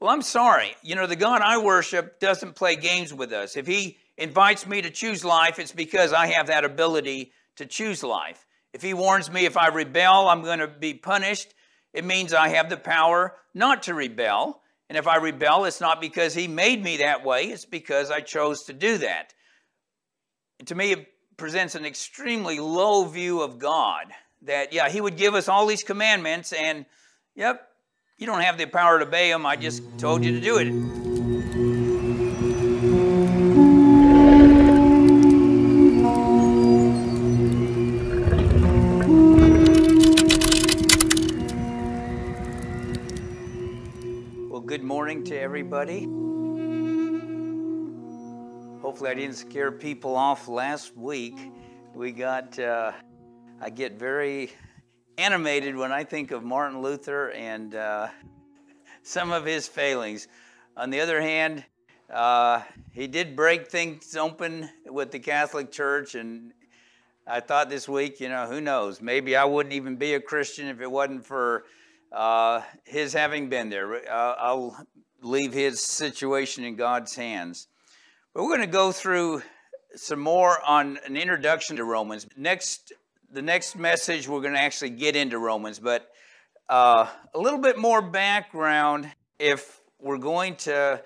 Well, I'm sorry. You know, the God I worship doesn't play games with us. If He invites me to choose life, it's because I have that ability to choose life. If He warns me if I rebel, I'm going to be punished, it means I have the power not to rebel. And if I rebel, it's not because He made me that way, it's because I chose to do that. And to me, it presents an extremely low view of God that, yeah, He would give us all these commandments, and yep, you don't have the power to obey them. I just told you to do it. Well, good morning to everybody. Hopefully, I didn't scare people off last week. We got, uh, I get very animated when I think of Martin Luther and uh, some of his failings. On the other hand, uh, he did break things open with the Catholic Church, and I thought this week, you know, who knows? Maybe I wouldn't even be a Christian if it wasn't for uh, his having been there. Uh, I'll leave his situation in God's hands. But we're going to go through some more on an introduction to Romans. Next the next message, we're going to actually get into Romans, but uh, a little bit more background if we're going to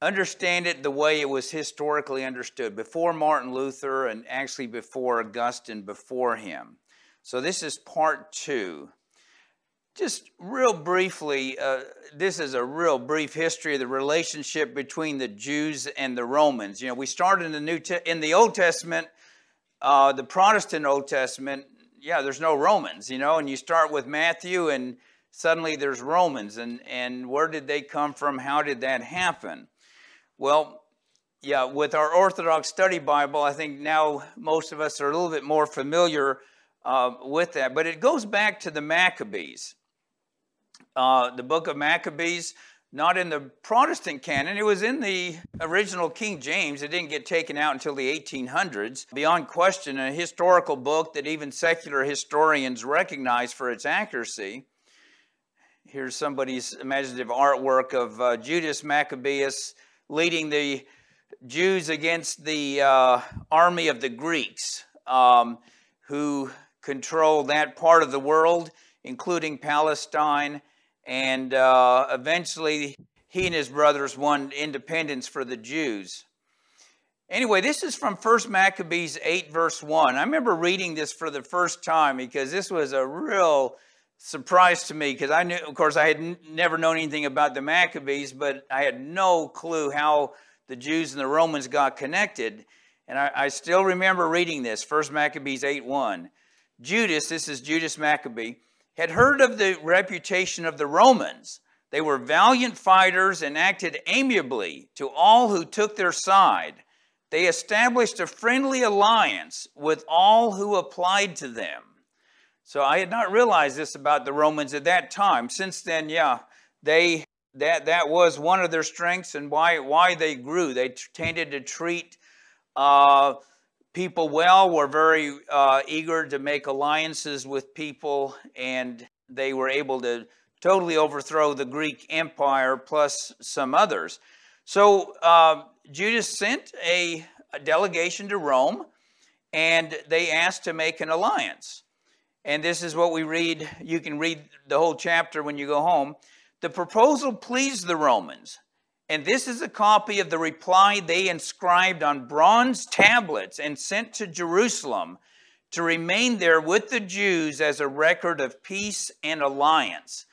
understand it the way it was historically understood before Martin Luther and actually before Augustine before him. So this is part two. Just real briefly, uh, this is a real brief history of the relationship between the Jews and the Romans. You know, we started in the New Te- in the Old Testament uh, the Protestant Old Testament, yeah, there's no Romans, you know, and you start with Matthew and suddenly there's Romans. And, and where did they come from? How did that happen? Well, yeah, with our Orthodox Study Bible, I think now most of us are a little bit more familiar uh, with that. But it goes back to the Maccabees. Uh, the book of Maccabees not in the Protestant canon. It was in the original King James. It didn't get taken out until the 1800s. Beyond question, a historical book that even secular historians recognize for its accuracy. Here's somebody's imaginative artwork of uh, Judas Maccabeus leading the Jews against the uh, army of the Greeks, um, who controlled that part of the world, including Palestine and uh, eventually he and his brothers won independence for the Jews. Anyway, this is from 1 Maccabees 8, verse 1. I remember reading this for the first time because this was a real surprise to me because I knew, of course, I had never known anything about the Maccabees, but I had no clue how the Jews and the Romans got connected. And I, I still remember reading this, 1 Maccabees 8, 1. Judas, this is Judas Maccabee, had heard of the reputation of the Romans. They were valiant fighters and acted amiably to all who took their side. They established a friendly alliance with all who applied to them. So I had not realized this about the Romans at that time. Since then, yeah, they that that was one of their strengths and why why they grew. They tended to treat uh, people well, were very uh, eager to make alliances with people, and they were able to totally overthrow the Greek Empire plus some others. So uh, Judas sent a, a delegation to Rome, and they asked to make an alliance. And this is what we read. You can read the whole chapter when you go home. The proposal pleased the Romans and this is a copy of the reply they inscribed on bronze tablets and sent to Jerusalem to remain there with the Jews as a record of peace and alliance.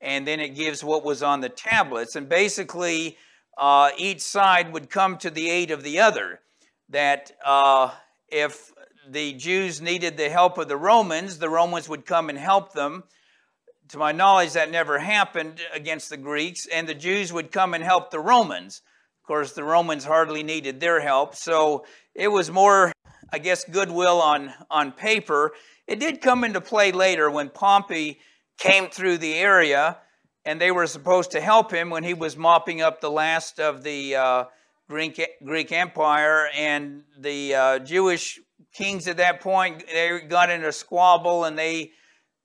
And then it gives what was on the tablets. And basically, uh, each side would come to the aid of the other. That uh, if the Jews needed the help of the Romans, the Romans would come and help them to my knowledge, that never happened against the Greeks, and the Jews would come and help the Romans. Of course, the Romans hardly needed their help, so it was more, I guess, goodwill on, on paper. It did come into play later when Pompey came through the area, and they were supposed to help him when he was mopping up the last of the uh, Greek, Greek Empire, and the uh, Jewish kings at that point, they got in a squabble, and they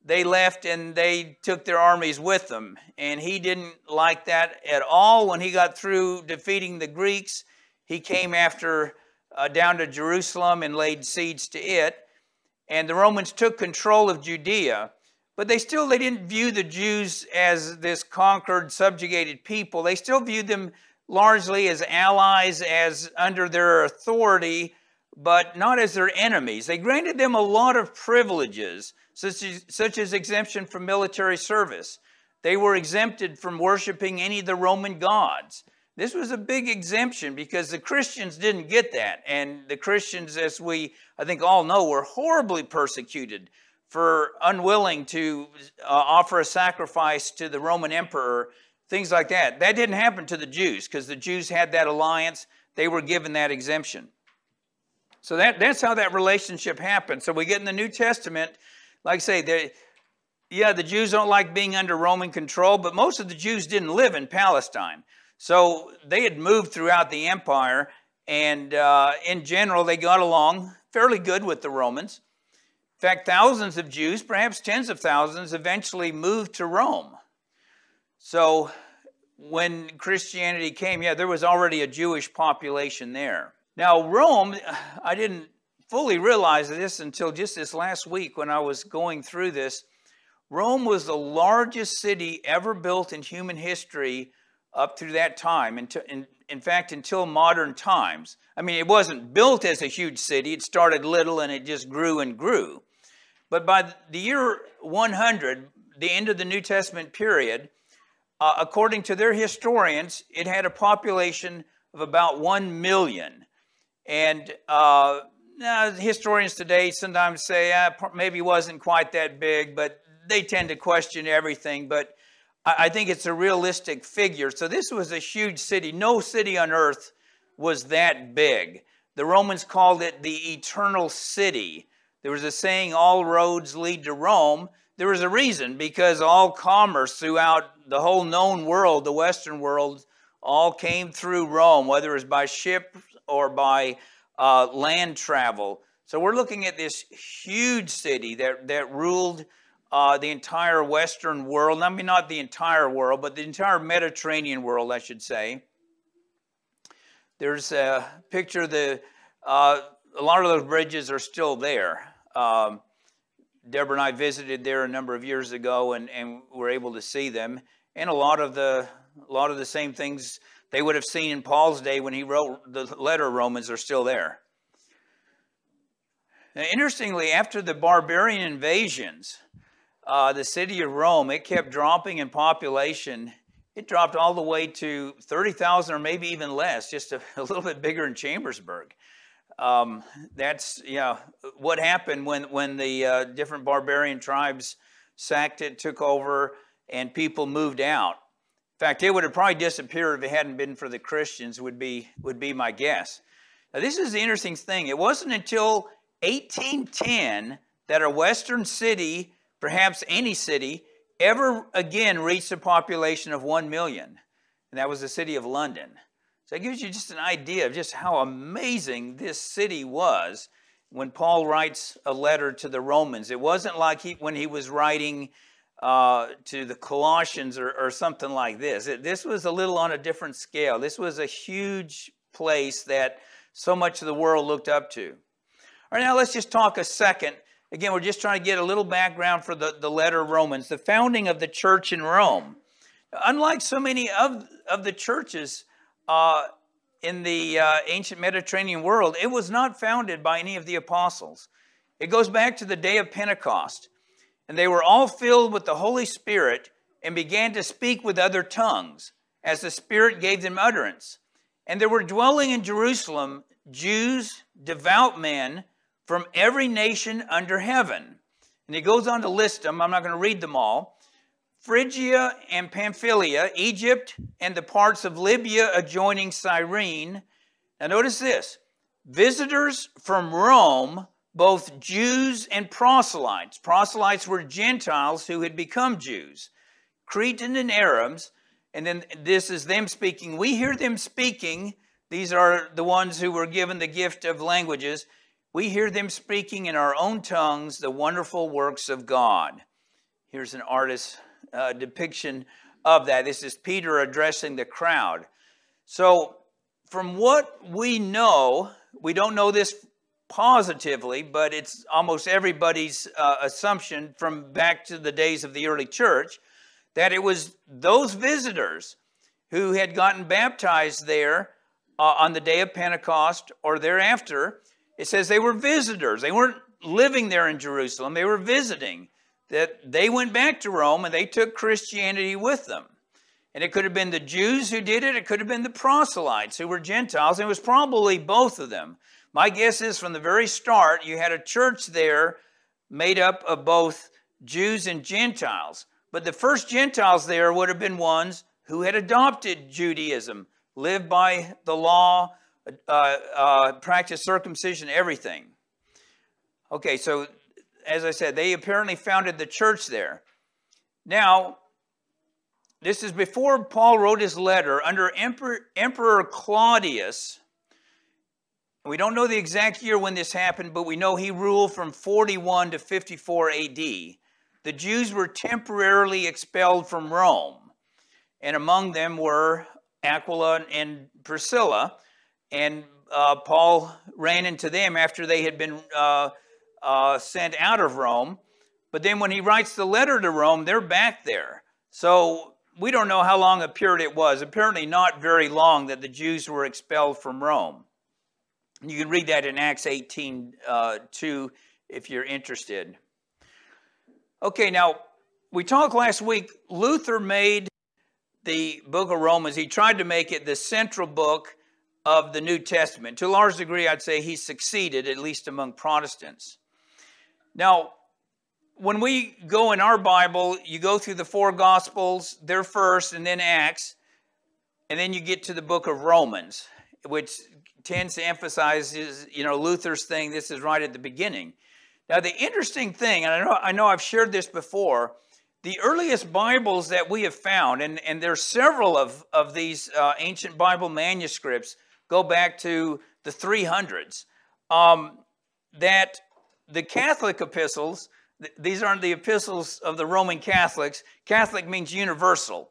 they left and they took their armies with them. And he didn't like that at all. When he got through defeating the Greeks, he came after uh, down to Jerusalem and laid siege to it. And the Romans took control of Judea. But they still they didn't view the Jews as this conquered, subjugated people. They still viewed them largely as allies, as under their authority, but not as their enemies. They granted them a lot of privileges, such as, such as exemption from military service. They were exempted from worshiping any of the Roman gods. This was a big exemption because the Christians didn't get that. And the Christians, as we, I think, all know, were horribly persecuted for unwilling to uh, offer a sacrifice to the Roman emperor, things like that. That didn't happen to the Jews because the Jews had that alliance. They were given that exemption. So that, that's how that relationship happened. So we get in the New Testament, like I say, yeah, the Jews don't like being under Roman control, but most of the Jews didn't live in Palestine. So they had moved throughout the empire, and uh, in general, they got along fairly good with the Romans. In fact, thousands of Jews, perhaps tens of thousands, eventually moved to Rome. So when Christianity came, yeah, there was already a Jewish population there. Now, Rome, I didn't fully realize this until just this last week when I was going through this. Rome was the largest city ever built in human history up through that time, in, in fact, until modern times. I mean, it wasn't built as a huge city, it started little and it just grew and grew. But by the year 100, the end of the New Testament period, uh, according to their historians, it had a population of about 1 million. And uh, historians today sometimes say uh, maybe it wasn't quite that big, but they tend to question everything. But I think it's a realistic figure. So this was a huge city. No city on earth was that big. The Romans called it the eternal city. There was a saying, all roads lead to Rome. There was a reason, because all commerce throughout the whole known world, the Western world, all came through Rome, whether it was by ship or by uh, land travel. So we're looking at this huge city that, that ruled uh, the entire Western world. I mean, not the entire world, but the entire Mediterranean world, I should say. There's a picture the, uh, a lot of those bridges are still there. Um, Deborah and I visited there a number of years ago and, and were able to see them. And a lot of the, a lot of the same things they would have seen in Paul's day when he wrote the letter Romans are still there. Now, interestingly, after the barbarian invasions, uh, the city of Rome, it kept dropping in population. It dropped all the way to 30,000 or maybe even less, just a, a little bit bigger in Chambersburg. Um, that's yeah, what happened when, when the uh, different barbarian tribes sacked it, took over, and people moved out. Fact, it would have probably disappeared if it hadn't been for the Christians, would be, would be my guess. Now, this is the interesting thing. It wasn't until 1810 that a Western city perhaps any city, ever again reached a population of 1 million. And that was the city of London. So that gives you just an idea of just how amazing this city was when Paul writes a letter to the Romans. It wasn't like he, when he was writing uh, to the Colossians or, or something like this. This was a little on a different scale. This was a huge place that so much of the world looked up to. All right, now let's just talk a second Again, we're just trying to get a little background for the, the letter of Romans, the founding of the church in Rome. Unlike so many of, of the churches uh, in the uh, ancient Mediterranean world, it was not founded by any of the apostles. It goes back to the day of Pentecost. And they were all filled with the Holy Spirit and began to speak with other tongues as the Spirit gave them utterance. And there were dwelling in Jerusalem Jews, devout men, from every nation under heaven. And he goes on to list them. I'm not going to read them all. Phrygia and Pamphylia, Egypt, and the parts of Libya adjoining Cyrene. Now, notice this visitors from Rome, both Jews and proselytes. Proselytes were Gentiles who had become Jews, Cretan and Arabs. And then this is them speaking. We hear them speaking. These are the ones who were given the gift of languages we hear them speaking in our own tongues the wonderful works of God. Here's an artist's uh, depiction of that. This is Peter addressing the crowd. So, from what we know, we don't know this positively, but it's almost everybody's uh, assumption from back to the days of the early church that it was those visitors who had gotten baptized there uh, on the day of Pentecost or thereafter. It says they were visitors. They weren't living there in Jerusalem, they were visiting. That they went back to Rome and they took Christianity with them. And it could have been the Jews who did it, it could have been the proselytes who were Gentiles. It was probably both of them. My guess is from the very start, you had a church there made up of both Jews and Gentiles. But the first Gentiles there would have been ones who had adopted Judaism, lived by the law, uh, uh, practiced circumcision, everything. Okay, so as I said, they apparently founded the church there. Now, this is before Paul wrote his letter under Emperor, Emperor Claudius. We don't know the exact year when this happened, but we know he ruled from 41 to 54 AD. The Jews were temporarily expelled from Rome, and among them were Aquila and Priscilla. And uh, Paul ran into them after they had been uh, uh, sent out of Rome. But then when he writes the letter to Rome, they're back there. So we don't know how long a period it was. Apparently, not very long that the Jews were expelled from Rome. You can read that in Acts 18 uh, 2 if you're interested. Okay, now we talked last week. Luther made the book of Romans, he tried to make it the central book of the New Testament. To a large degree, I'd say he succeeded, at least among Protestants. Now, when we go in our Bible, you go through the four Gospels, they're first, and then Acts, and then you get to the book of Romans, which tends to emphasize, is, you know, Luther's thing. This is right at the beginning. Now, the interesting thing, and I know, I know I've shared this before, the earliest Bibles that we have found, and, and there's several of, of these uh, ancient Bible manuscripts, go back to the 300s, um, that the Catholic epistles, th- these aren't the epistles of the Roman Catholics. Catholic means universal.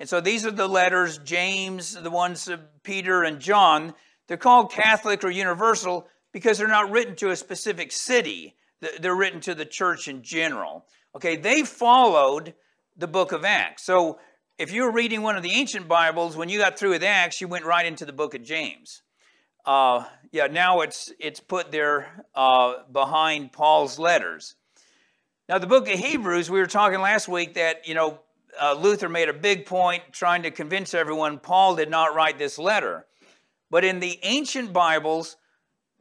And so these are the letters, James, the ones of Peter and John. They're called Catholic or universal because they're not written to a specific city. They're written to the church in general. Okay, they followed the book of Acts. So if you were reading one of the ancient Bibles, when you got through with Acts, you went right into the book of James. Uh, yeah, now it's it's put there uh, behind Paul's letters. Now, the book of Hebrews, we were talking last week that you know uh, Luther made a big point trying to convince everyone Paul did not write this letter, but in the ancient Bibles,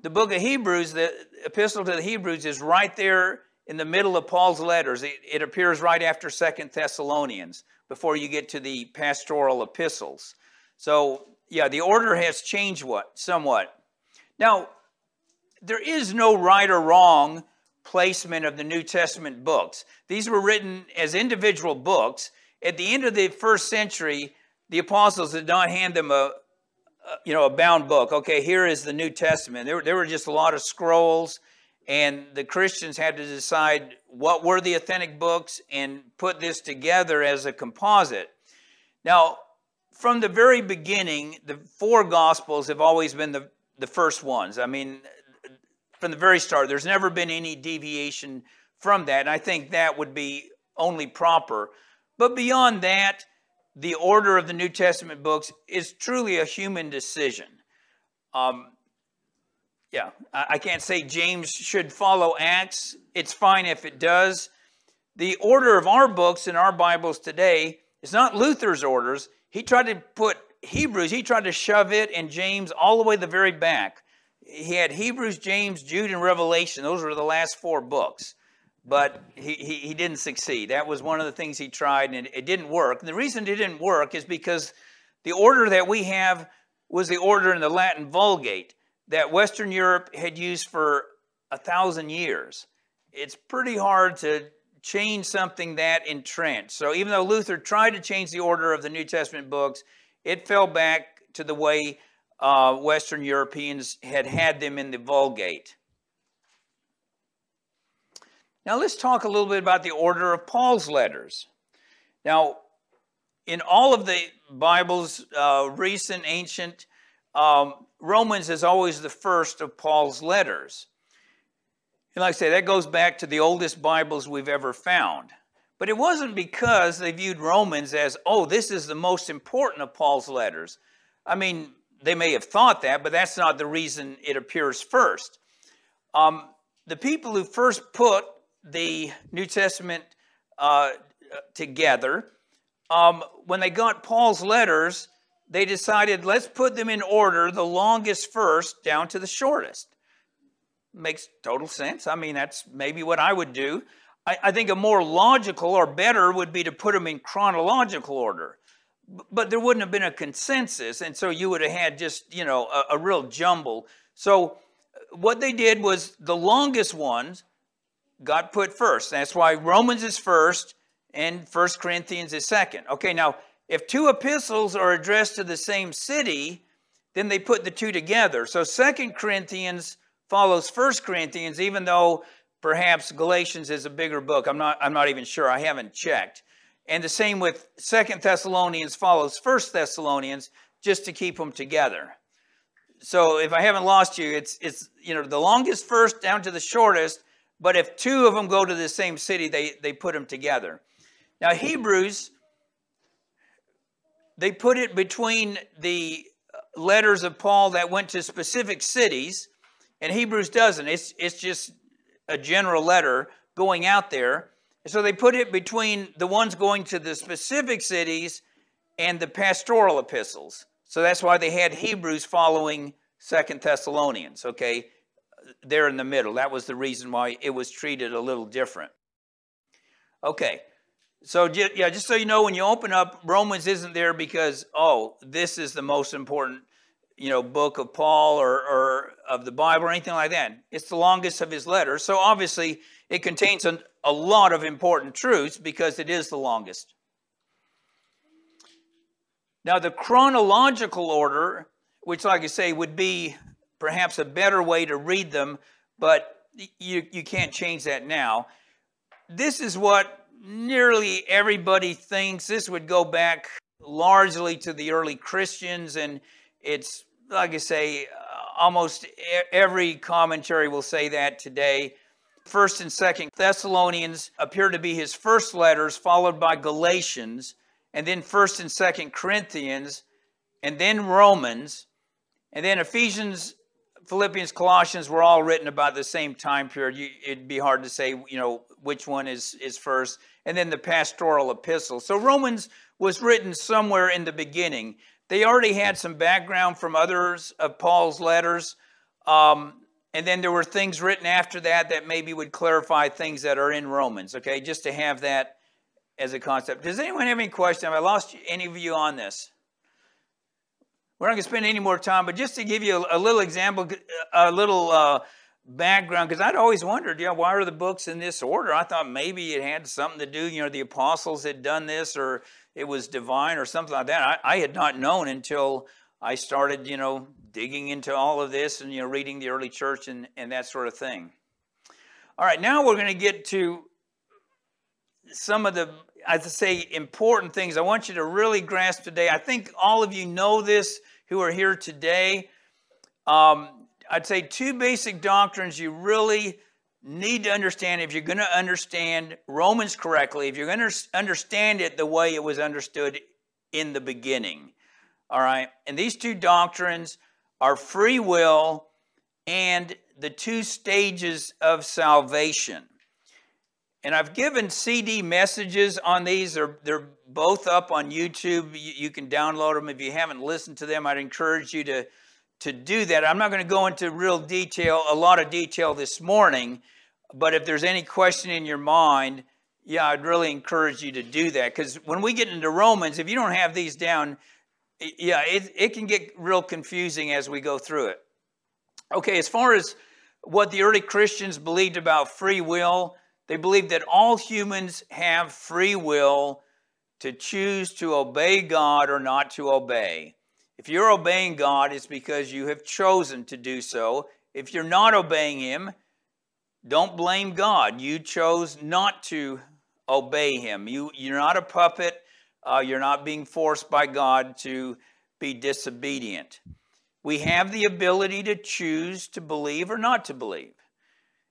the book of Hebrews, the epistle to the Hebrews, is right there in the middle of Paul's letters. It, it appears right after Second Thessalonians before you get to the pastoral epistles. So, yeah, the order has changed what somewhat. Now, there is no right or wrong placement of the New Testament books. These were written as individual books. At the end of the first century, the apostles did not hand them a, you know, a bound book. Okay, here is the New Testament. There, there were just a lot of scrolls and the Christians had to decide what were the authentic books and put this together as a composite. Now, from the very beginning, the four Gospels have always been the, the first ones. I mean, from the very start, there's never been any deviation from that. And I think that would be only proper. But beyond that, the order of the New Testament books is truly a human decision. Um, yeah, I can't say James should follow Acts. It's fine if it does. The order of our books in our Bibles today is not Luther's orders. He tried to put Hebrews, he tried to shove it and James all the way to the very back. He had Hebrews, James, Jude, and Revelation. Those were the last four books. But he, he, he didn't succeed. That was one of the things he tried, and it, it didn't work. And the reason it didn't work is because the order that we have was the order in the Latin Vulgate that Western Europe had used for a thousand years. It's pretty hard to change something that entrenched. So even though Luther tried to change the order of the New Testament books, it fell back to the way uh, Western Europeans had had them in the Vulgate. Now let's talk a little bit about the order of Paul's letters. Now, in all of the Bibles, uh, recent, ancient, um, Romans is always the first of Paul's letters. And like I say, that goes back to the oldest Bibles we've ever found. But it wasn't because they viewed Romans as, oh, this is the most important of Paul's letters. I mean, they may have thought that, but that's not the reason it appears first. Um, the people who first put the New Testament uh, together, um, when they got Paul's letters, they decided let's put them in order, the longest first down to the shortest. Makes total sense. I mean, that's maybe what I would do. I, I think a more logical or better would be to put them in chronological order. But there wouldn't have been a consensus, and so you would have had just, you know, a, a real jumble. So what they did was the longest ones got put first. That's why Romans is first and First Corinthians is second. Okay, now if two epistles are addressed to the same city, then they put the two together. So Second Corinthians follows First Corinthians, even though perhaps Galatians is a bigger book. I'm not, I'm not even sure. I haven't checked. And the same with Second Thessalonians follows First Thessalonians just to keep them together. So if I haven't lost you, it's it's you know the longest first down to the shortest, but if two of them go to the same city, they, they put them together. Now Hebrews, they put it between the uh, letters of Paul that went to specific cities, and Hebrews doesn't. It's, it's just a general letter going out there. So they put it between the ones going to the specific cities and the pastoral epistles. So that's why they had Hebrews following Second Thessalonians, okay? There in the middle. That was the reason why it was treated a little different. Okay. So yeah, just so you know, when you open up, Romans isn't there because, oh, this is the most important you know, book of Paul or, or of the Bible or anything like that. It's the longest of his letters. So obviously it contains a, a lot of important truths because it is the longest. Now the chronological order, which like I say would be perhaps a better way to read them, but you, you can't change that now. This is what nearly everybody thinks. This would go back largely to the early Christians and it's like I say, uh, almost every commentary will say that today. First and Second Thessalonians appear to be his first letters, followed by Galatians, and then First and Second Corinthians, and then Romans, and then Ephesians, Philippians, Colossians were all written about the same time period. You, it'd be hard to say, you know, which one is is first, and then the pastoral epistles. So Romans was written somewhere in the beginning. They already had some background from others of Paul's letters. Um, and then there were things written after that that maybe would clarify things that are in Romans, okay? Just to have that as a concept. Does anyone have any questions? Have I lost any of you on this? We're not going to spend any more time, but just to give you a, a little example, a little uh, background, because I'd always wondered, you know, why are the books in this order? I thought maybe it had something to do, you know, the apostles had done this or it was divine or something like that. I, I had not known until I started, you know, digging into all of this and, you know, reading the early church and, and that sort of thing. All right, now we're going to get to some of the, I say, important things I want you to really grasp today. I think all of you know this who are here today. Um, I'd say two basic doctrines you really need to understand if you're going to understand Romans correctly, if you're going to understand it the way it was understood in the beginning. All right? And these two doctrines are free will and the two stages of salvation. And I've given CD messages on these. They're, they're both up on YouTube. You, you can download them. If you haven't listened to them, I'd encourage you to to do that. I'm not going to go into real detail, a lot of detail this morning, but if there's any question in your mind, yeah, I'd really encourage you to do that because when we get into Romans, if you don't have these down, yeah, it, it can get real confusing as we go through it. Okay, as far as what the early Christians believed about free will, they believed that all humans have free will to choose to obey God or not to obey. If you're obeying God, it's because you have chosen to do so. If you're not obeying Him, don't blame God. You chose not to obey Him. You, you're not a puppet. Uh, you're not being forced by God to be disobedient. We have the ability to choose to believe or not to believe.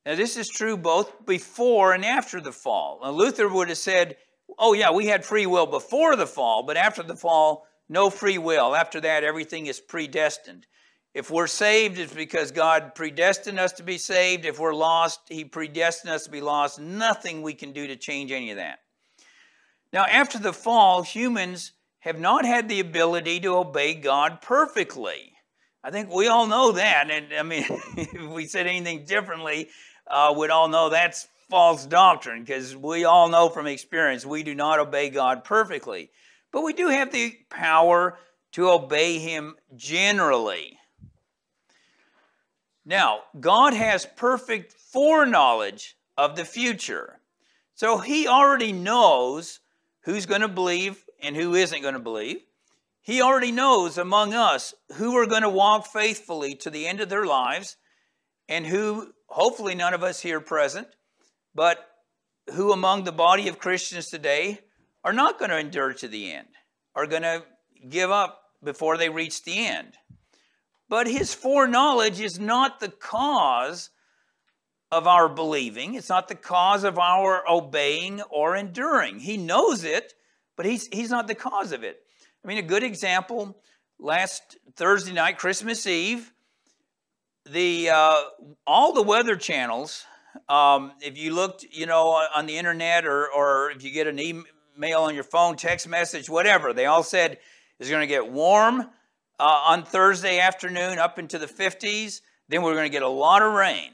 Now, this is true both before and after the fall. Now, Luther would have said, oh, yeah, we had free will before the fall, but after the fall, no free will. After that, everything is predestined. If we're saved, it's because God predestined us to be saved. If we're lost, He predestined us to be lost. Nothing we can do to change any of that. Now, after the fall, humans have not had the ability to obey God perfectly. I think we all know that. And I mean, if we said anything differently, uh, we'd all know that's false doctrine because we all know from experience we do not obey God perfectly. But we do have the power to obey Him generally. Now, God has perfect foreknowledge of the future. So He already knows who's going to believe and who isn't going to believe. He already knows among us who are going to walk faithfully to the end of their lives and who, hopefully, none of us here present, but who among the body of Christians today are not going to endure to the end, are going to give up before they reach the end. But his foreknowledge is not the cause of our believing. It's not the cause of our obeying or enduring. He knows it, but he's, he's not the cause of it. I mean, a good example last Thursday night, Christmas Eve, the uh, all the weather channels. Um, if you looked, you know, on the internet or, or if you get an email on your phone, text message, whatever, they all said it's going to get warm uh, on Thursday afternoon up into the 50s. Then we're going to get a lot of rain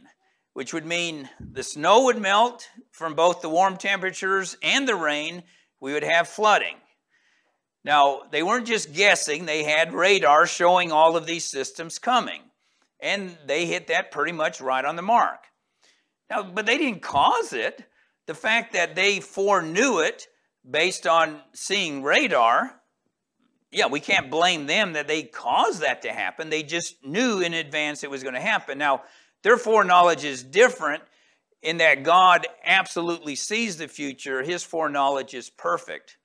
which would mean the snow would melt from both the warm temperatures and the rain. We would have flooding. Now, they weren't just guessing, they had radar showing all of these systems coming. And they hit that pretty much right on the mark. Now, but they didn't cause it. The fact that they foreknew it based on seeing radar, yeah, we can't blame them that they caused that to happen. They just knew in advance it was going to happen. Now, their foreknowledge is different in that God absolutely sees the future. His foreknowledge is perfect.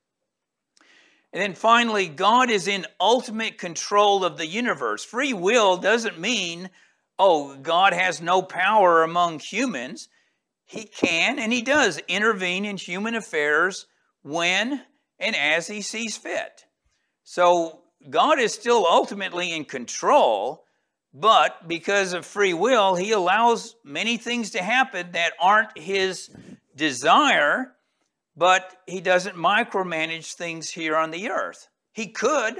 And then finally, God is in ultimate control of the universe. Free will doesn't mean, oh, God has no power among humans. He can and He does intervene in human affairs when and as He sees fit. So God is still ultimately in control, but because of free will, he allows many things to happen that aren't his desire, but he doesn't micromanage things here on the earth. He could,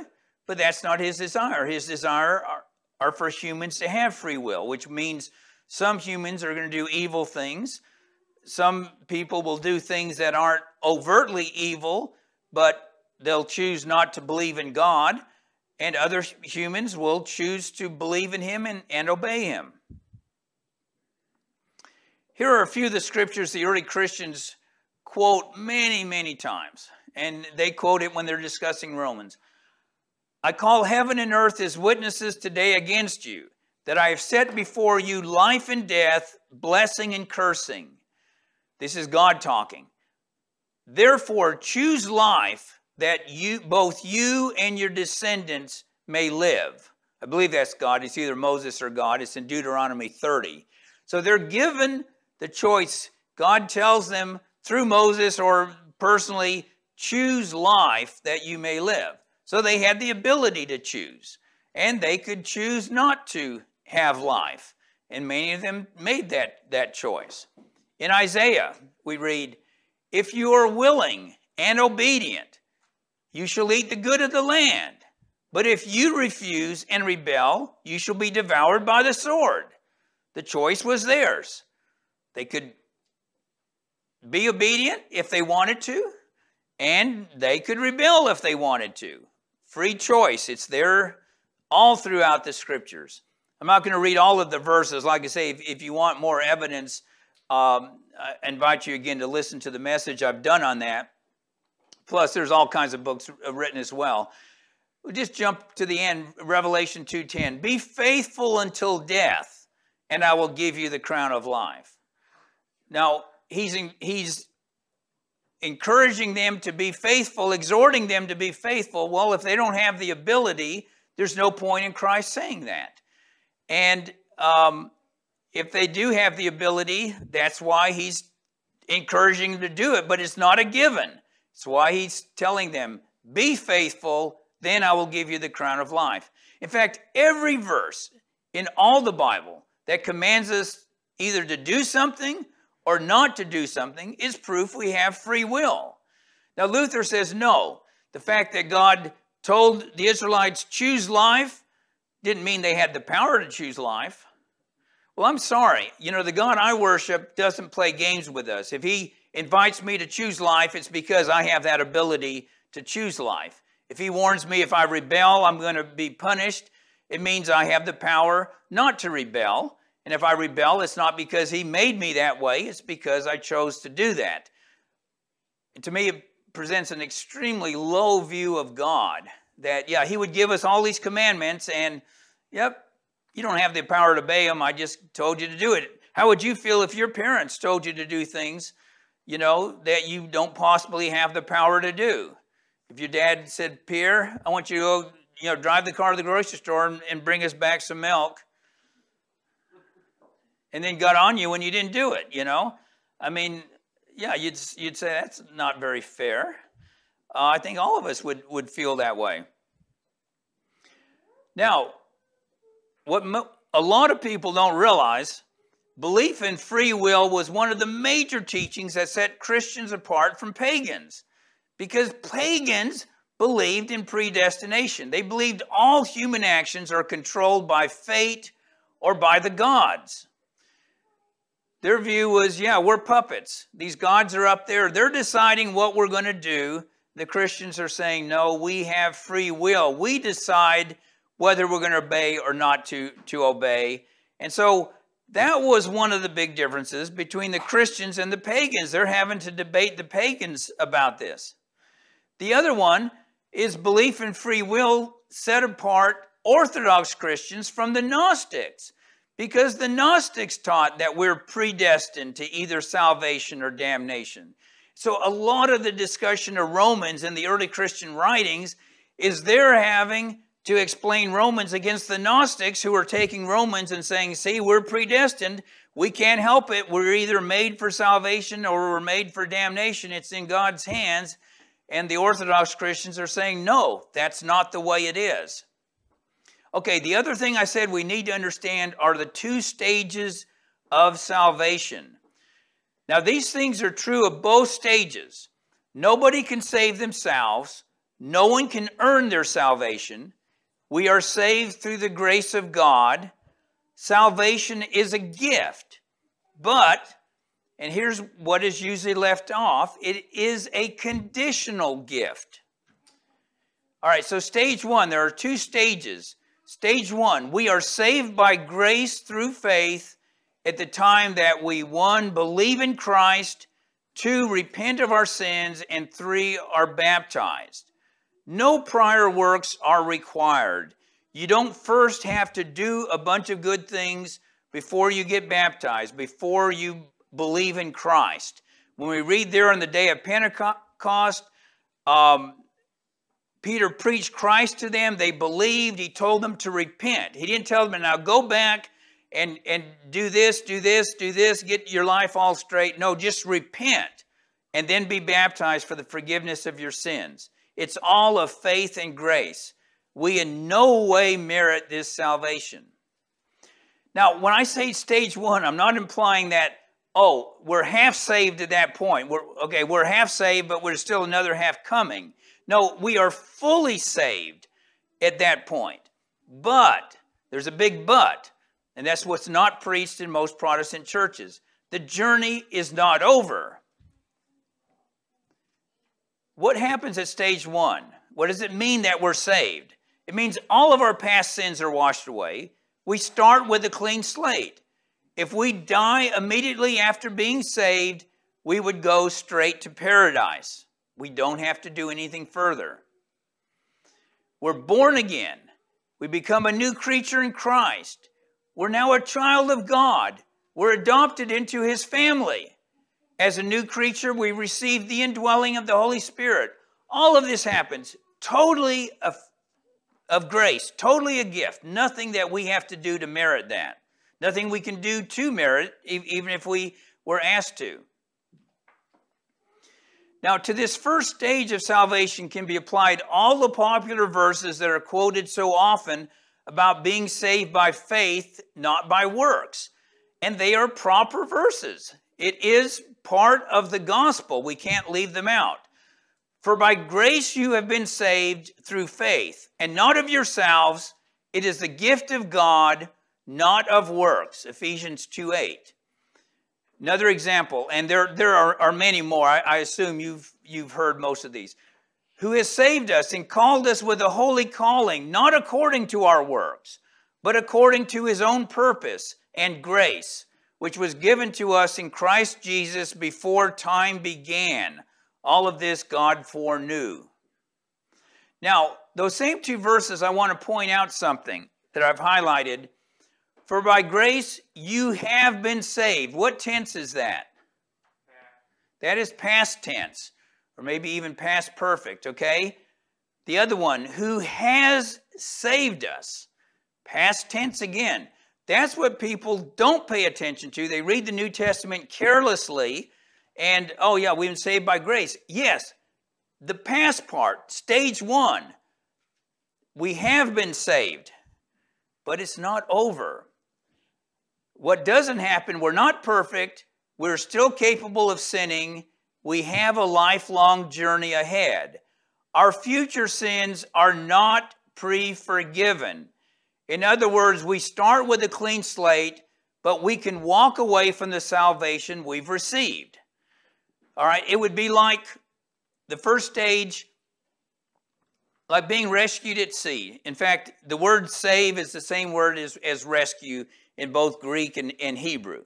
but that's not his desire. His desire are, are for humans to have free will, which means some humans are going to do evil things. Some people will do things that aren't overtly evil, but they'll choose not to believe in God and other humans will choose to believe in him and, and obey him. Here are a few of the scriptures the early Christians quote many, many times, and they quote it when they're discussing Romans. I call heaven and earth as witnesses today against you, that I have set before you life and death, blessing and cursing. This is God talking. Therefore, choose life that you, both you and your descendants may live. I believe that's God. It's either Moses or God. It's in Deuteronomy 30. So they're given the choice. God tells them through Moses or personally, choose life that you may live. So they had the ability to choose. And they could choose not to have life. And many of them made that, that choice. In Isaiah, we read, If you are willing and obedient, you shall eat the good of the land. But if you refuse and rebel, you shall be devoured by the sword. The choice was theirs. They could be obedient if they wanted to, and they could rebel if they wanted to. Free choice. It's there all throughout the scriptures. I'm not going to read all of the verses. Like I say, if, if you want more evidence, um, I invite you again to listen to the message I've done on that. Plus, there's all kinds of books written as well. We'll just jump to the end, Revelation 2.10. Be faithful until death, and I will give you the crown of life. Now, he's, in, he's encouraging them to be faithful, exhorting them to be faithful. Well, if they don't have the ability, there's no point in Christ saying that. And um, if they do have the ability, that's why he's encouraging them to do it, but it's not a given. It's why he's telling them, be faithful, then I will give you the crown of life. In fact, every verse in all the Bible that commands us either to do something or not to do something is proof we have free will. Now, Luther says no. The fact that God told the Israelites choose life didn't mean they had the power to choose life. Well, I'm sorry. You know, the God I worship doesn't play games with us. If He invites me to choose life, it's because I have that ability to choose life. If He warns me if I rebel, I'm going to be punished, it means I have the power not to rebel. And if I rebel, it's not because He made me that way, it's because I chose to do that. And to me, it presents an extremely low view of God that, yeah, He would give us all these commandments, and yep, you don't have the power to obey them. I just told you to do it. How would you feel if your parents told you to do things, you know, that you don't possibly have the power to do? If your dad said, Pierre, I want you to go, you know, drive the car to the grocery store and, and bring us back some milk, and then got on you when you didn't do it, you know? I mean, yeah, you'd, you'd say that's not very fair. Uh, I think all of us would, would feel that way. Now, what a lot of people don't realize, belief in free will was one of the major teachings that set Christians apart from pagans. Because pagans believed in predestination. They believed all human actions are controlled by fate or by the gods. Their view was, yeah, we're puppets. These gods are up there. They're deciding what we're going to do. The Christians are saying, no, we have free will. We decide whether we're going to obey or not to, to obey. And so that was one of the big differences between the Christians and the pagans. They're having to debate the pagans about this. The other one is belief in free will set apart Orthodox Christians from the Gnostics. Because the Gnostics taught that we're predestined to either salvation or damnation. So a lot of the discussion of Romans in the early Christian writings is they're having to explain Romans against the Gnostics who are taking Romans and saying, see, we're predestined. We can't help it. We're either made for salvation or we're made for damnation. It's in God's hands. And the Orthodox Christians are saying, no, that's not the way it is. Okay, the other thing I said we need to understand are the two stages of salvation. Now, these things are true of both stages. Nobody can save themselves, no one can earn their salvation. We are saved through the grace of God. Salvation is a gift, but, and here's what is usually left off it is a conditional gift. All right, so stage one, there are two stages. Stage one, we are saved by grace through faith at the time that we, one, believe in Christ, two, repent of our sins, and three, are baptized. No prior works are required. You don't first have to do a bunch of good things before you get baptized, before you believe in Christ. When we read there on the day of Pentecost, um, Peter preached Christ to them. They believed. He told them to repent. He didn't tell them, now go back and, and do this, do this, do this, get your life all straight. No, just repent and then be baptized for the forgiveness of your sins. It's all of faith and grace. We in no way merit this salvation. Now, when I say stage one, I'm not implying that, oh, we're half saved at that point. We're, okay, we're half saved, but we're still another half coming. No, we are fully saved at that point. But, there's a big but, and that's what's not preached in most Protestant churches. The journey is not over. What happens at stage one? What does it mean that we're saved? It means all of our past sins are washed away. We start with a clean slate. If we die immediately after being saved, we would go straight to paradise. We don't have to do anything further. We're born again. We become a new creature in Christ. We're now a child of God. We're adopted into his family. As a new creature, we receive the indwelling of the Holy Spirit. All of this happens totally of, of grace, totally a gift. Nothing that we have to do to merit that. Nothing we can do to merit, even if we were asked to. Now, to this first stage of salvation can be applied all the popular verses that are quoted so often about being saved by faith, not by works. And they are proper verses. It is part of the gospel. We can't leave them out. For by grace you have been saved through faith, and not of yourselves. It is the gift of God, not of works. Ephesians 2 8. Another example, and there, there are, are many more. I, I assume you've, you've heard most of these. Who has saved us and called us with a holy calling, not according to our works, but according to his own purpose and grace, which was given to us in Christ Jesus before time began. All of this God foreknew. Now, those same two verses, I want to point out something that I've highlighted. For by grace you have been saved. What tense is that? That is past tense, or maybe even past perfect, okay? The other one, who has saved us. Past tense again. That's what people don't pay attention to. They read the New Testament carelessly and, oh, yeah, we've been saved by grace. Yes, the past part, stage one, we have been saved, but it's not over. What doesn't happen, we're not perfect, we're still capable of sinning, we have a lifelong journey ahead. Our future sins are not pre forgiven. In other words, we start with a clean slate, but we can walk away from the salvation we've received. All right, it would be like the first stage, like being rescued at sea. In fact, the word save is the same word as, as rescue in both Greek and, and Hebrew.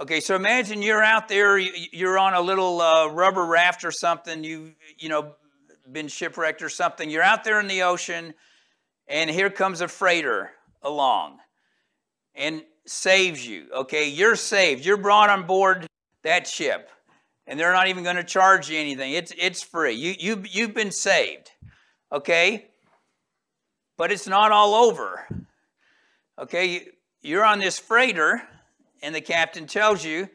Okay, so imagine you're out there, you're on a little uh, rubber raft or something, you you know, been shipwrecked or something. You're out there in the ocean, and here comes a freighter along and saves you. Okay, you're saved. You're brought on board that ship, and they're not even going to charge you anything. It's it's free. You you you've been saved. Okay, but it's not all over. Okay, you're on this freighter, and the captain tells you,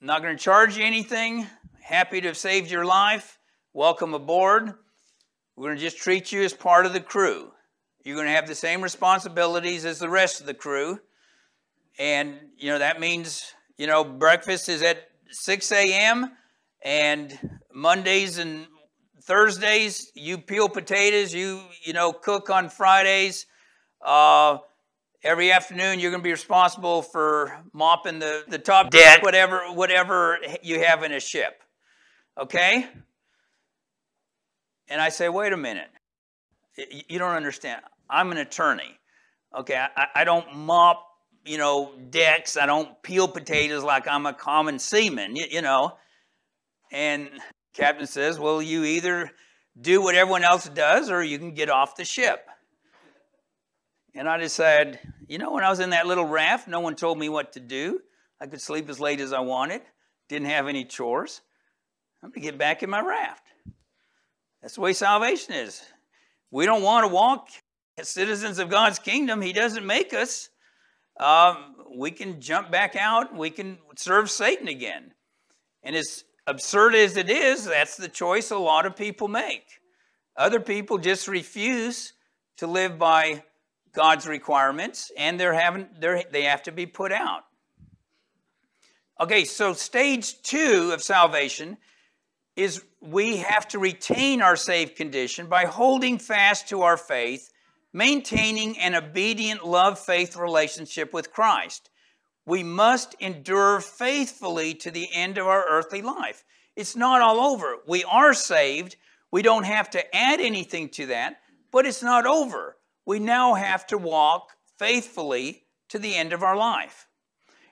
"I'm not going to charge you anything. Happy to have saved your life. Welcome aboard. We're going to just treat you as part of the crew." You're going to have the same responsibilities as the rest of the crew. And, you know, that means, you know, breakfast is at 6 a.m. and Mondays and Thursdays, you peel potatoes, you, you know, cook on Fridays. Uh, every afternoon, you're going to be responsible for mopping the, the top deck, whatever, whatever you have in a ship. Okay? And I say, wait a minute. You don't understand. I'm an attorney. Okay, I, I don't mop, you know, decks. I don't peel potatoes like I'm a common seaman, you, you know. And captain says, well, you either do what everyone else does or you can get off the ship. And I decided, you know, when I was in that little raft, no one told me what to do. I could sleep as late as I wanted, didn't have any chores. I'm going to get back in my raft. That's the way salvation is. We don't want to walk as citizens of God's kingdom, He doesn't make us. Um, we can jump back out, we can serve Satan again. And as absurd as it is, that's the choice a lot of people make. Other people just refuse to live by God's requirements, and they're having, they're, they have to be put out. Okay, so stage two of salvation is we have to retain our saved condition by holding fast to our faith maintaining an obedient love faith relationship with Christ. We must endure faithfully to the end of our earthly life. It's not all over. We are saved. We don't have to add anything to that, but it's not over. We now have to walk faithfully to the end of our life.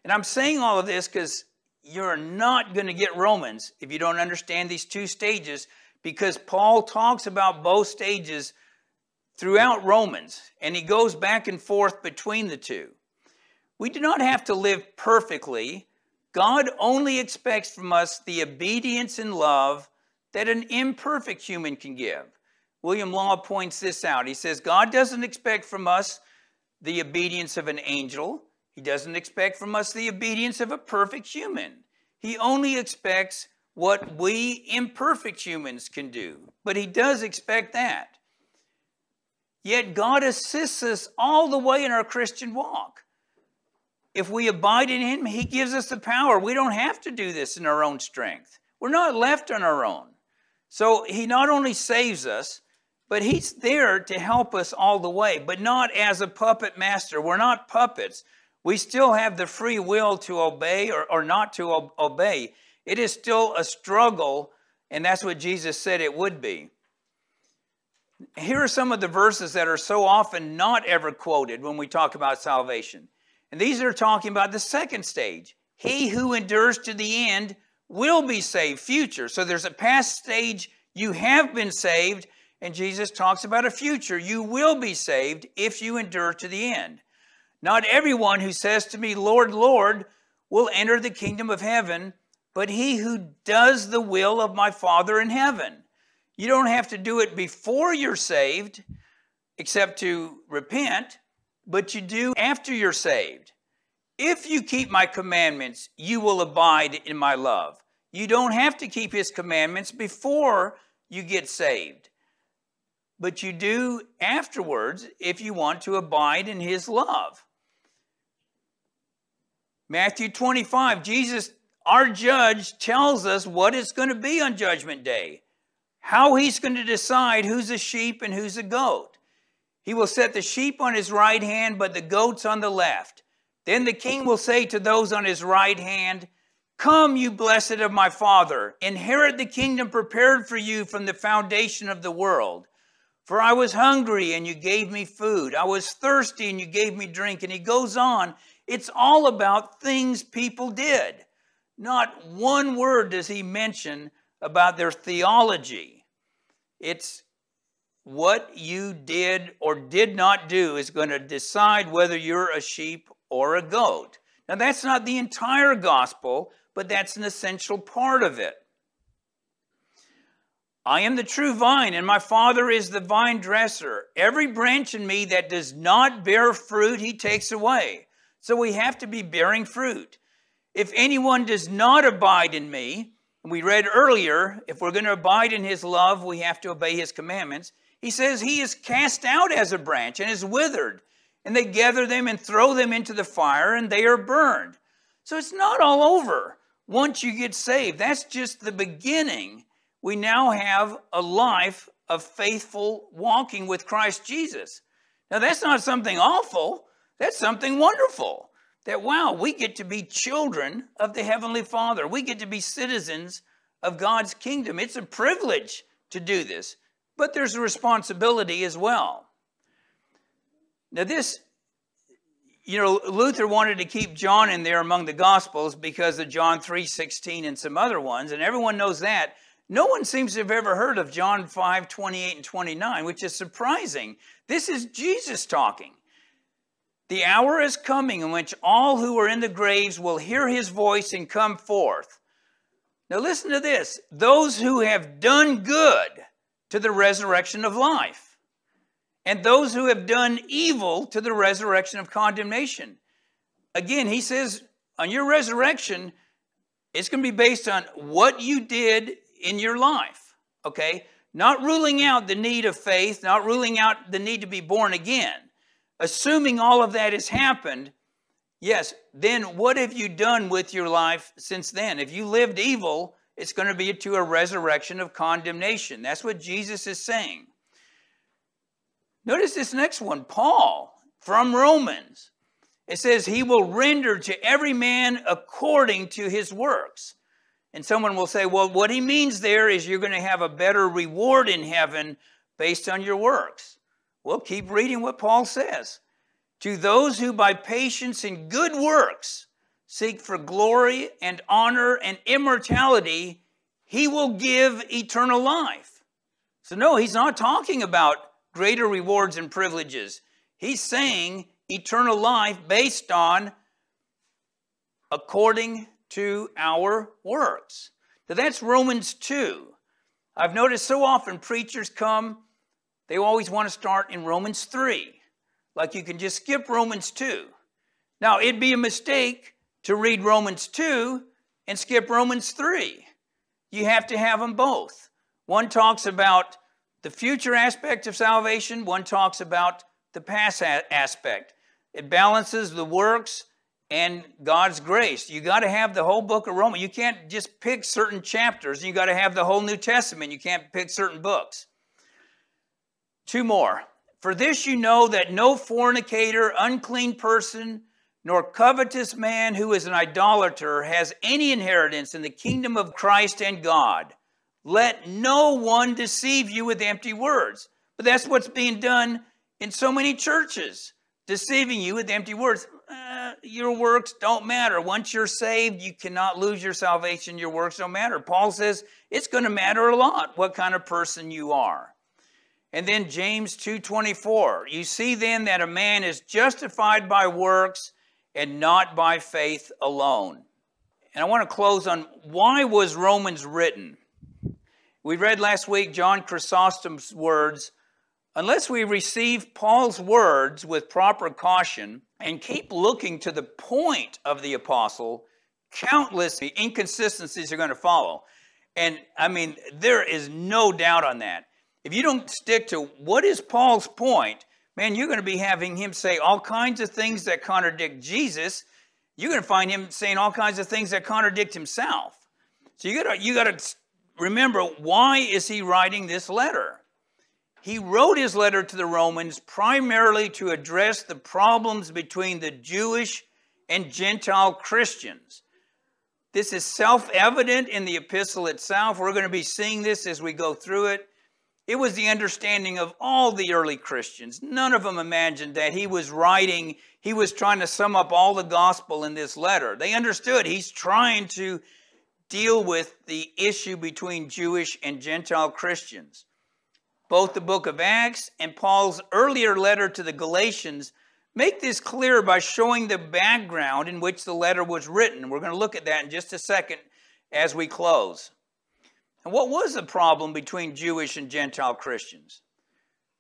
And I'm saying all of this because you're not going to get Romans if you don't understand these two stages, because Paul talks about both stages throughout Romans, and he goes back and forth between the two. We do not have to live perfectly, God only expects from us the obedience and love that an imperfect human can give. William Law points this out. He says, God doesn't expect from us the obedience of an angel. He doesn't expect from us the obedience of a perfect human. He only expects what we imperfect humans can do. But he does expect that. Yet God assists us all the way in our Christian walk. If we abide in him, he gives us the power. We don't have to do this in our own strength. We're not left on our own. So he not only saves us, but he's there to help us all the way, but not as a puppet master. We're not puppets. We still have the free will to obey or, or not to obey. It is still a struggle, and that's what Jesus said it would be. Here are some of the verses that are so often not ever quoted when we talk about salvation. And these are talking about the second stage. He who endures to the end will be saved, future. So there's a past stage, you have been saved, and Jesus talks about a future. You will be saved if you endure to the end. Not everyone who says to me, Lord, Lord, will enter the kingdom of heaven, but he who does the will of my Father in heaven. You don't have to do it before you're saved, except to repent, but you do after you're saved. If you keep my commandments, you will abide in my love. You don't have to keep his commandments before you get saved but you do afterwards if you want to abide in his love. Matthew 25, Jesus, our judge, tells us what it's going to be on Judgment Day, how he's going to decide who's a sheep and who's a goat. He will set the sheep on his right hand, but the goats on the left. Then the king will say to those on his right hand, Come, you blessed of my Father, inherit the kingdom prepared for you from the foundation of the world. For I was hungry and you gave me food. I was thirsty and you gave me drink. And he goes on. It's all about things people did. Not one word does he mention about their theology. It's what you did or did not do is going to decide whether you're a sheep or a goat. Now, that's not the entire gospel, but that's an essential part of it. I am the true vine, and my Father is the vine dresser. Every branch in me that does not bear fruit, he takes away. So we have to be bearing fruit. If anyone does not abide in me, we read earlier, if we're going to abide in his love, we have to obey his commandments. He says he is cast out as a branch and is withered, and they gather them and throw them into the fire, and they are burned. So it's not all over once you get saved. That's just the beginning we now have a life of faithful walking with Christ Jesus. Now, that's not something awful, that's something wonderful. That, wow, we get to be children of the Heavenly Father. We get to be citizens of God's kingdom. It's a privilege to do this, but there's a responsibility as well. Now, this, you know, Luther wanted to keep John in there among the Gospels because of John 3 16 and some other ones, and everyone knows that. No one seems to have ever heard of John 5 28 and 29, which is surprising. This is Jesus talking. The hour is coming in which all who are in the graves will hear his voice and come forth. Now, listen to this those who have done good to the resurrection of life, and those who have done evil to the resurrection of condemnation. Again, he says, on your resurrection, it's going to be based on what you did in your life, okay? Not ruling out the need of faith, not ruling out the need to be born again. Assuming all of that has happened, yes, then what have you done with your life since then? If you lived evil, it's going to be to a resurrection of condemnation. That's what Jesus is saying. Notice this next one, Paul from Romans. It says, He will render to every man according to his works. And someone will say, well, what he means there is you're going to have a better reward in heaven based on your works. Well, keep reading what Paul says. To those who by patience and good works seek for glory and honor and immortality, he will give eternal life. So, no, he's not talking about greater rewards and privileges. He's saying eternal life based on according to our works. Now that's Romans 2. I've noticed so often preachers come, they always want to start in Romans 3. Like you can just skip Romans 2. Now, it'd be a mistake to read Romans 2 and skip Romans 3. You have to have them both. One talks about the future aspect of salvation, one talks about the past aspect. It balances the works and God's grace. You got to have the whole book of Romans. You can't just pick certain chapters. You got to have the whole New Testament. You can't pick certain books. Two more. For this you know that no fornicator, unclean person, nor covetous man who is an idolater has any inheritance in the kingdom of Christ and God. Let no one deceive you with empty words. But that's what's being done in so many churches, deceiving you with empty words. Your works don't matter. Once you're saved, you cannot lose your salvation. Your works don't matter. Paul says it's going to matter a lot what kind of person you are. And then James 2:24. You see then that a man is justified by works and not by faith alone. And I want to close on why was Romans written? We read last week John Chrysostom's words, unless we receive Paul's words with proper caution and keep looking to the point of the apostle, countless inconsistencies are going to follow. And I mean, there is no doubt on that. If you don't stick to what is Paul's point, man, you're going to be having him say all kinds of things that contradict Jesus. You're going to find him saying all kinds of things that contradict himself. So you got to you got to remember why is he writing this letter? He wrote his letter to the Romans primarily to address the problems between the Jewish and Gentile Christians. This is self evident in the epistle itself. We're going to be seeing this as we go through it. It was the understanding of all the early Christians. None of them imagined that he was writing, he was trying to sum up all the gospel in this letter. They understood he's trying to deal with the issue between Jewish and Gentile Christians. Both the book of Acts and Paul's earlier letter to the Galatians make this clear by showing the background in which the letter was written. We're going to look at that in just a second as we close. And what was the problem between Jewish and Gentile Christians?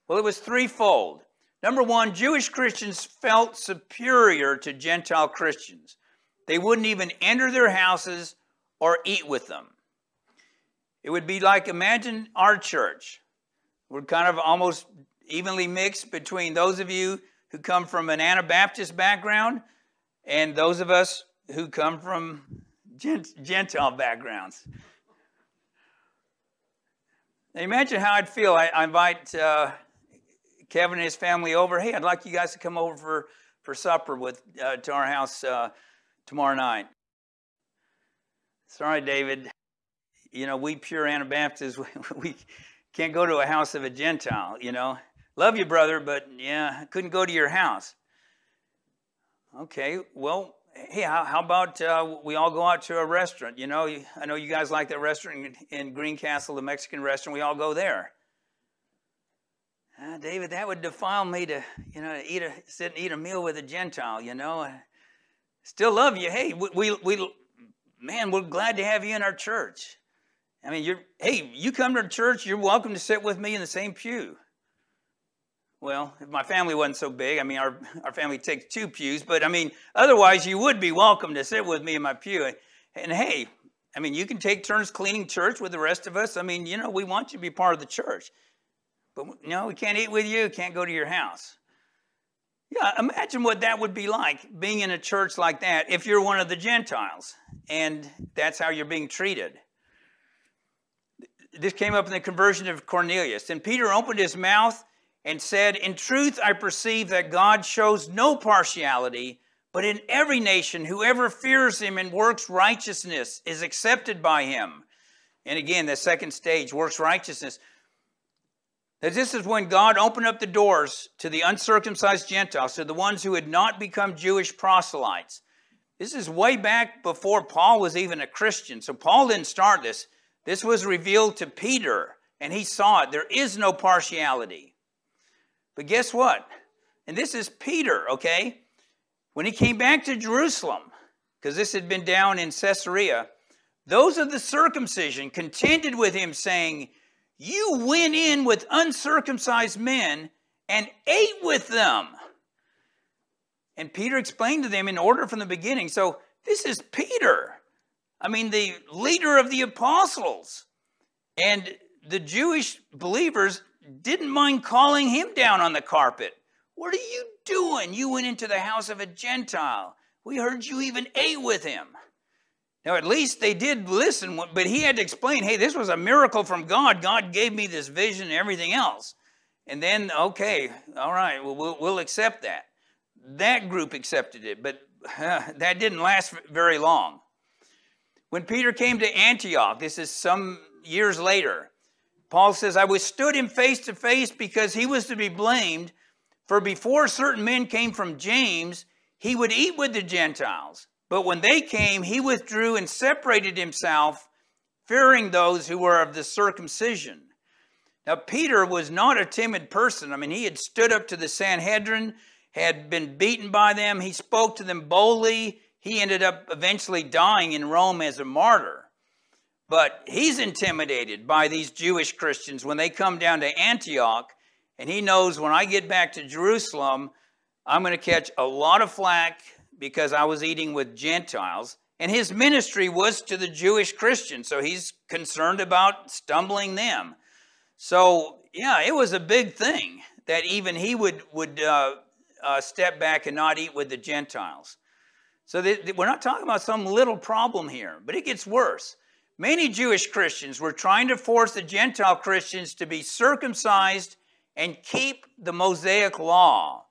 Well, it was threefold. Number one, Jewish Christians felt superior to Gentile Christians. They wouldn't even enter their houses or eat with them. It would be like imagine our church. We're kind of almost evenly mixed between those of you who come from an Anabaptist background and those of us who come from Gentile backgrounds. Now imagine how I'd feel. I, I invite uh, Kevin and his family over. Hey, I'd like you guys to come over for, for supper with uh, to our house uh, tomorrow night. Sorry, David. You know, we pure Anabaptists, we, we can't go to a house of a Gentile, you know. Love you, brother, but yeah, couldn't go to your house. Okay, well, hey, how, how about uh, we all go out to a restaurant? You know, I know you guys like that restaurant in, in Greencastle, the Mexican restaurant. We all go there. Uh, David, that would defile me to, you know, eat a sit and eat a meal with a Gentile. You know, still love you. Hey, we, we, we man, we're glad to have you in our church. I mean, you're hey, you come to church, you're welcome to sit with me in the same pew. Well, if my family wasn't so big, I mean, our, our family takes two pews, but I mean, otherwise, you would be welcome to sit with me in my pew. And hey, I mean, you can take turns cleaning church with the rest of us. I mean, you know, we want you to be part of the church. But you know, we can't eat with you, can't go to your house. Yeah, imagine what that would be like being in a church like that if you're one of the Gentiles and that's how you're being treated. This came up in the conversion of Cornelius. And Peter opened his mouth and said, In truth, I perceive that God shows no partiality, but in every nation, whoever fears him and works righteousness is accepted by him. And again, the second stage, works righteousness. That this is when God opened up the doors to the uncircumcised Gentiles, to the ones who had not become Jewish proselytes. This is way back before Paul was even a Christian. So Paul didn't start this. This was revealed to Peter, and he saw it. There is no partiality. But guess what? And this is Peter, okay? When he came back to Jerusalem, because this had been down in Caesarea, those of the circumcision contended with him, saying, You went in with uncircumcised men and ate with them. And Peter explained to them in order from the beginning. So this is Peter. I mean, the leader of the apostles. And the Jewish believers didn't mind calling him down on the carpet. What are you doing? You went into the house of a Gentile. We heard you even ate with him. Now, at least they did listen, but he had to explain hey, this was a miracle from God. God gave me this vision and everything else. And then, okay, all right, well, we'll, accept that. That group accepted it, but uh, that didn't last very long. When Peter came to Antioch, this is some years later, Paul says, I withstood him face to face because he was to be blamed. For before certain men came from James, he would eat with the Gentiles. But when they came, he withdrew and separated himself, fearing those who were of the circumcision. Now, Peter was not a timid person. I mean, he had stood up to the Sanhedrin, had been beaten by them, he spoke to them boldly. He ended up eventually dying in Rome as a martyr. But he's intimidated by these Jewish Christians when they come down to Antioch, and he knows when I get back to Jerusalem, I'm going to catch a lot of flack because I was eating with Gentiles. And his ministry was to the Jewish Christians, so he's concerned about stumbling them. So, yeah, it was a big thing that even he would, would uh, uh, step back and not eat with the Gentiles. So, they, they, we're not talking about some little problem here, but it gets worse. Many Jewish Christians were trying to force the Gentile Christians to be circumcised and keep the Mosaic law.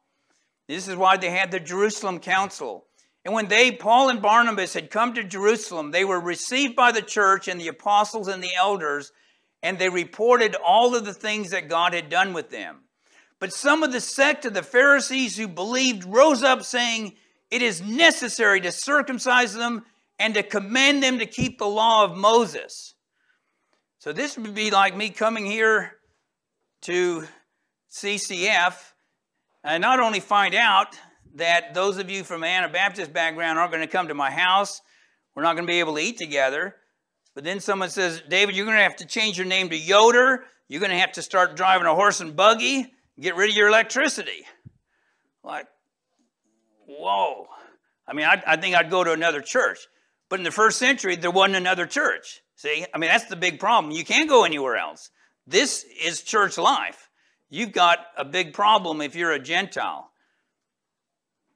This is why they had the Jerusalem Council. And when they, Paul and Barnabas, had come to Jerusalem, they were received by the church and the apostles and the elders, and they reported all of the things that God had done with them. But some of the sect of the Pharisees who believed rose up, saying, It is necessary to circumcise them and to command them to keep the law of Moses. So this would be like me coming here to CCF and not only find out that those of you from Anabaptist background aren't going to come to my house, we're not going to be able to eat together. But then someone says, David, you're going to have to change your name to Yoder. You're going to have to start driving a horse and buggy, get rid of your electricity. Like, whoa. I mean, I, I think I'd go to another church. But in the first century, there wasn't another church. See, I mean, that's the big problem. You can't go anywhere else. This is church life. You've got a big problem if you're a Gentile.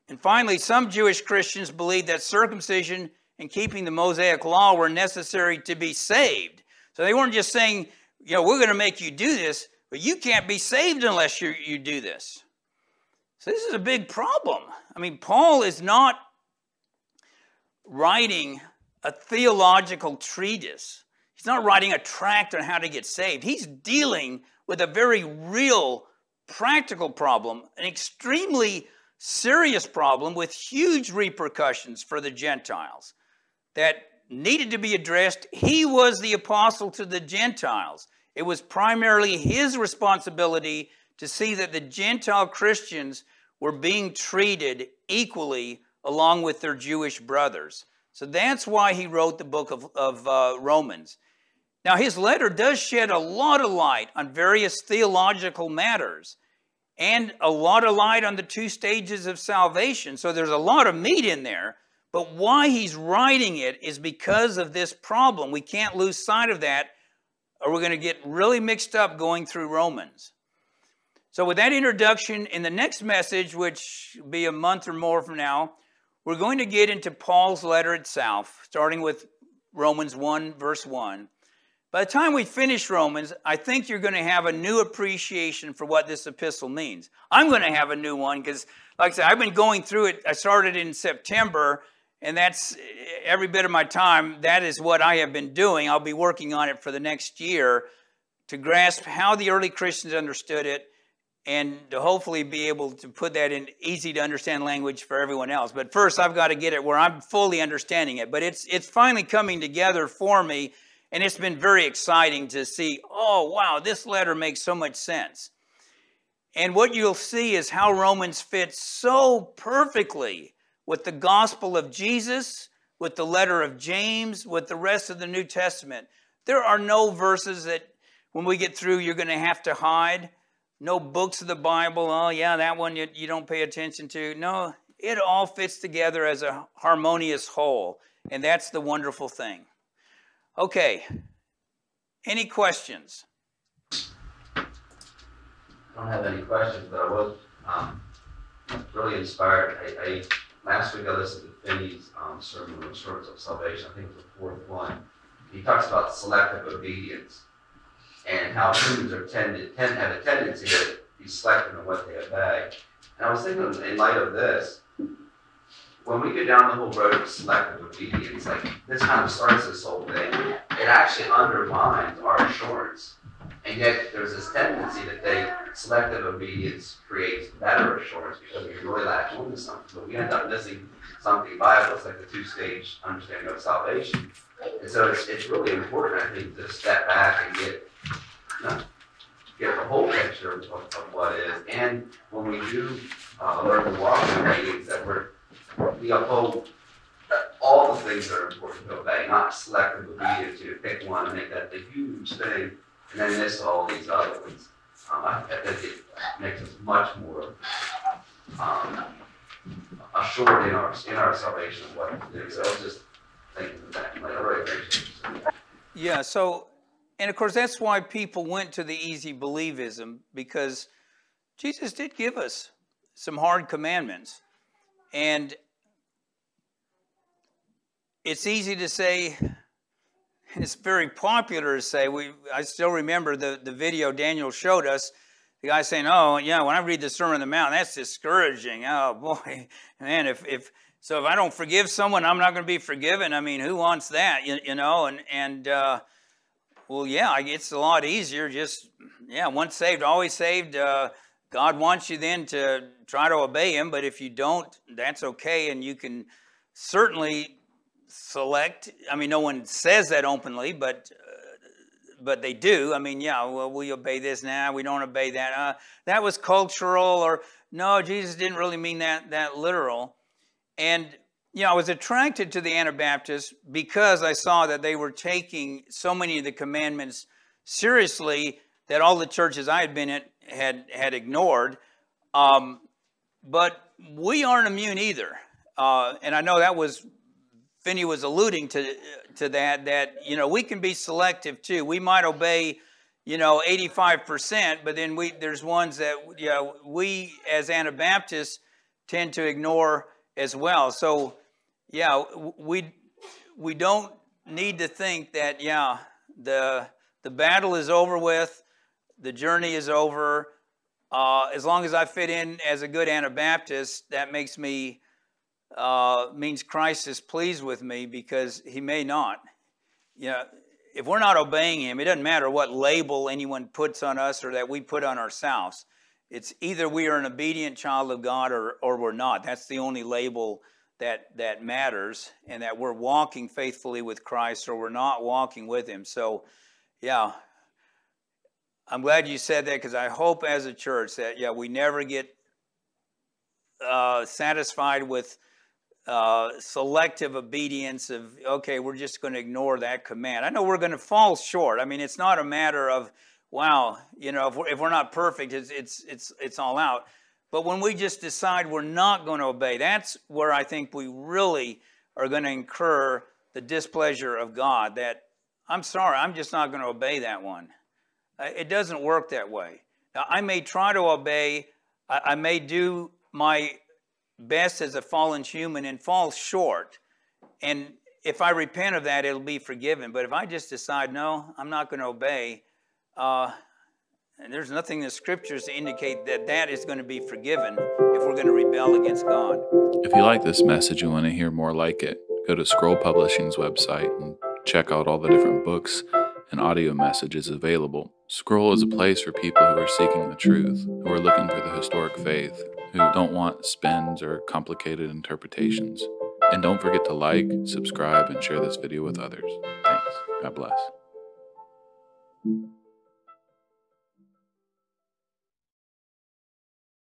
And finally, some Jewish Christians believed that circumcision and keeping the Mosaic law were necessary to be saved. So they weren't just saying, you know, we're going to make you do this, but you can't be saved unless you, you do this. So this is a big problem. I mean, Paul is not writing a theological treatise. He's not writing a tract on how to get saved. He's dealing with a very real, practical problem, an extremely serious problem with huge repercussions for the Gentiles that needed to be addressed. He was the apostle to the Gentiles. It was primarily his responsibility to see that the Gentile Christians were being treated equally along with their Jewish brothers. So that's why he wrote the book of, of uh, Romans. Now, his letter does shed a lot of light on various theological matters and a lot of light on the two stages of salvation. So there's a lot of meat in there. But why he's writing it is because of this problem. We can't lose sight of that, or we're going to get really mixed up going through Romans. So, with that introduction, in the next message, which will be a month or more from now, we're going to get into Paul's letter itself, starting with Romans 1, verse 1. By the time we finish Romans, I think you're going to have a new appreciation for what this epistle means. I'm going to have a new one because, like I said, I've been going through it. I started in September, and that's eh, every bit of my time. That is what I have been doing. I'll be working on it for the next year to grasp how the early Christians understood it and to hopefully be able to put that in easy to understand language for everyone else. But first, I've got to get it where I'm fully understanding it. But it's, it's finally coming together for me, and it's been very exciting to see oh, wow, this letter makes so much sense. And what you'll see is how Romans fits so perfectly with the gospel of Jesus, with the letter of James, with the rest of the New Testament. There are no verses that when we get through you're going to have to hide. No books of the Bible. Oh, yeah, that one you, you don't pay attention to. No, it all fits together as a harmonious whole. And that's the wonderful thing. Okay. Any questions? I don't have any questions, but I was um, really inspired. I, I, last week I listened to Finny's um, sermon on Assurance of Salvation. I think it was the fourth one. He talks about selective obedience and how humans are tended, tend have a tendency to be selective in what they obey. And I was thinking, in light of this, when we go down the whole road of selective obedience, like this kind of starts this whole thing, it actually undermines our assurance. And yet there's this tendency that they selective obedience creates better assurance because we really latch onto something, but we end up missing something vital. It's like the two-stage understanding of salvation. And so it's, it's really important, I think, to step back and get get the whole picture of, of, what is. And when we do uh, learn to walk in ways that we're we uphold all the things that are important to obey, not selective obedience to pick one and make that the huge thing and then miss all these other ones. Um, I, think it makes us much more um, assured in our in our salvation of what to do. So I was just thinking of that. Like, I. Yeah. So, and of course, that's why people went to the easy believism because Jesus did give us some hard commandments, and it's easy to say it's very popular to say, we, I still remember the, the video Daniel showed us, the guy saying, oh, yeah, when I read the Sermon on the Mount, that's discouraging. Oh, boy, man, if, if so if I don't forgive someone, I'm not going to be forgiven. I mean, who wants that, you, you know? And, and uh, well, yeah, it's a lot easier. Just, yeah, once saved, always saved. Uh, God wants you then to try to obey Him, but if you don't, that's okay. And you can certainly select. I mean, no one says that openly, but uh, but they do. I mean, yeah, well, we obey this now. We don't obey that. Uh, that was cultural, or no, Jesus didn't really mean that that literal. And you know, I was attracted to the Anabaptists because I saw that they were taking so many of the commandments seriously that all the churches I had been in had had ignored. Um, but we aren't immune either. Uh, and I know that was Finny was alluding to, to that, that, you know, we can be selective too. We might obey, you know, 85%, but then we, there's ones that, you know, we as Anabaptists tend to ignore as well. So, yeah, we, we don't need to think that, yeah, the, the battle is over with, the journey is over. Uh, as long as I fit in as a good Anabaptist, that makes me uh, means Christ is pleased with me because he may not. You know, if we're not obeying him, it doesn't matter what label anyone puts on us or that we put on ourselves. It's either we are an obedient child of God or, or we're not. That's the only label that, that matters, and that we're walking faithfully with Christ or we're not walking with him. So, yeah, I'm glad you said that because I hope as a church that, yeah, we never get uh, satisfied with uh, selective obedience of, okay, we're just going to ignore that command. I know we're going to fall short. I mean, it's not a matter of, wow, you know, if we're, if we're not perfect, it's, it's, it's, it's all out. But when we just decide we're not going to obey, that's where I think we really are going to incur the displeasure of God. That I'm sorry, I'm just not going to obey that one. Uh, it doesn't work that way. Now, I may try to obey, I, I may do my best as a fallen human and fall short. And if I repent of that, it'll be forgiven. But if I just decide, no, I'm not going to obey, uh, and there's nothing in the scriptures to indicate that that is going to be forgiven if we're going to rebel against God. If you like this message and want to hear more like it, go to Scroll Publishing's website and check out all the different books and audio messages available. Scroll is a place for people who are seeking the truth, who are looking for the historic faith, who don't want spins or complicated interpretations. And don't forget to like, subscribe, and share this video with others. Thanks. God bless.